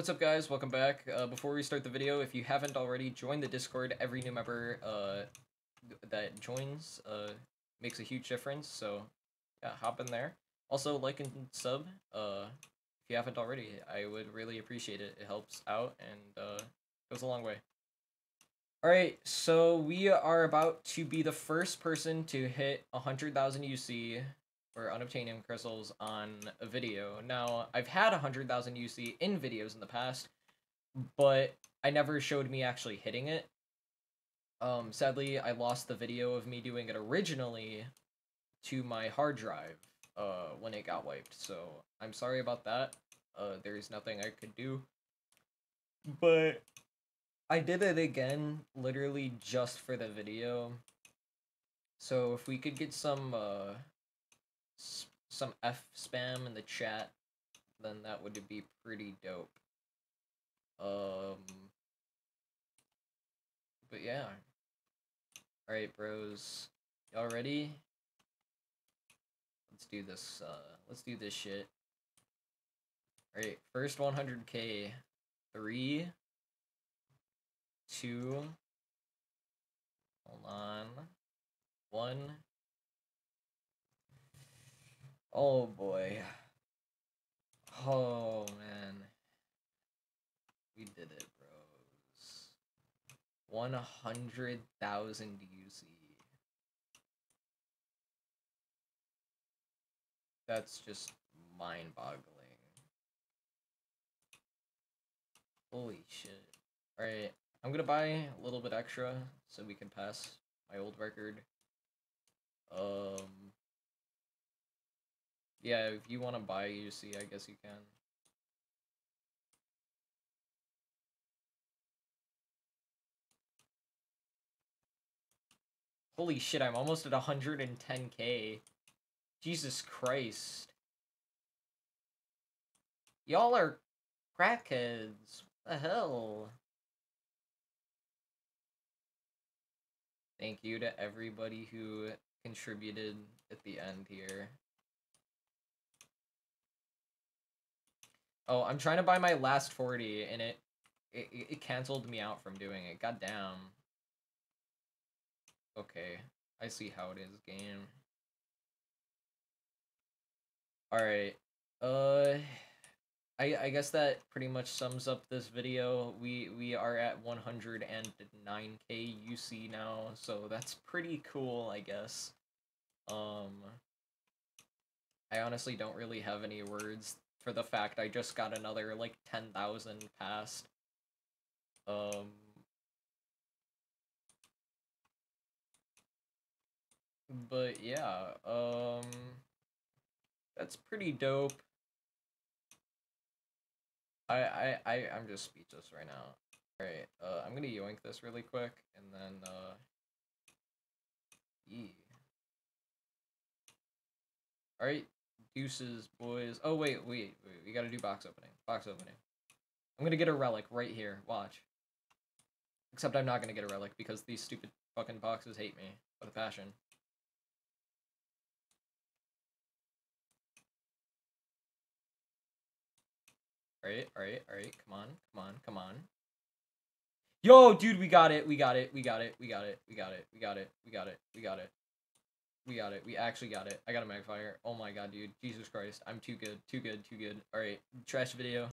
What's up guys, welcome back. Uh, before we start the video, if you haven't already, join the Discord. Every new member uh, that joins uh, makes a huge difference, so yeah, hop in there. Also, like and sub uh, if you haven't already. I would really appreciate it. It helps out and uh, goes a long way. Alright, so we are about to be the first person to hit 100,000 UC or unobtainium crystals on a video. Now, I've had 100,000 UC in videos in the past, but I never showed me actually hitting it. Um, sadly, I lost the video of me doing it originally to my hard drive uh, when it got wiped, so I'm sorry about that. Uh, there's nothing I could do. But I did it again, literally just for the video. So if we could get some uh, some F spam in the chat, then that would be pretty dope. Um, but yeah. Alright, bros. Y'all ready? Let's do this, uh, let's do this shit. Alright, first 100k. Three. Two. Hold on. One. Oh boy. Oh man. We did it, bros. 100,000 UC. That's just mind-boggling. Holy shit. Alright, I'm gonna buy a little bit extra so we can pass my old record. Um, yeah, if you want to buy UC, I guess you can. Holy shit, I'm almost at 110k. Jesus Christ. Y'all are crackheads. What the hell? Thank you to everybody who contributed at the end here. Oh, I'm trying to buy my last 40, and it, it, it canceled me out from doing it. God damn. Okay, I see how it is, game. Alright, uh... I, I guess that pretty much sums up this video. We we are at 109k UC now, so that's pretty cool, I guess. Um, I honestly don't really have any words for the fact I just got another like 10,000 past. Um But yeah, um that's pretty dope. I I I I'm just speechless right now. Alright, uh I'm gonna yoink this really quick and then uh yeah. Alright, Deuces, boys. Oh, wait, wait, wait. We gotta do box opening. Box opening. I'm gonna get a relic right here. Watch. Except I'm not gonna get a relic because these stupid fucking boxes hate me with a passion. Alright, alright, alright. Come on, come on, come on. Yo, dude, we got it, we got it, we got it, we got it, we got it, we got it, we got it, we got it. We got it. We actually got it. I got a magnifier. Oh my god, dude. Jesus Christ. I'm too good. Too good. Too good. Alright. Trash video.